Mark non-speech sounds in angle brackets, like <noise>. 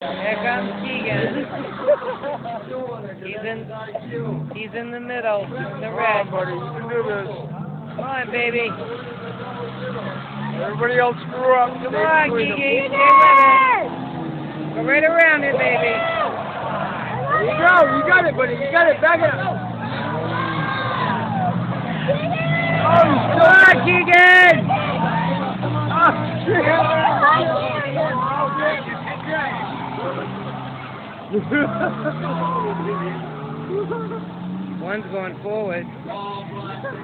Here comes Keegan. He's in, he's in the middle, in the red. Come on, buddy. You can do this. Come on, baby. Everybody else screw up. Come Stay on. Keegan. Stay with it. Go right around it, baby. There you go. You got it, buddy. You got it. Back it up. <laughs> One's going forward. Oh,